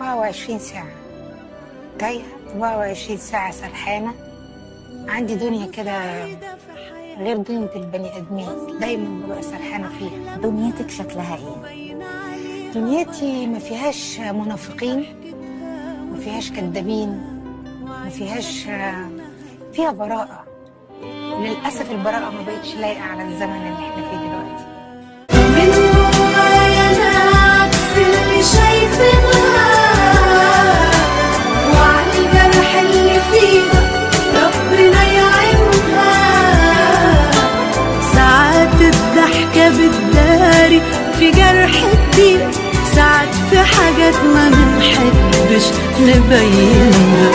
24 ساعة. تايهة 24 ساعة سرحانة. عندي دنيا كده غير دنيا البني آدمين. دايما ببقى سرحانة فيها. دنيتك شكلها إيه؟ دنيتي ما فيهاش منافقين ما فيهاش كدابين ما فيهاش فيها براءة. للأسف البراءة ما بقتش لايقة على الزمن اللي إحنا فيه دلوقتي. في جرح كتير ساعات في حاجات ما بنحبش نبين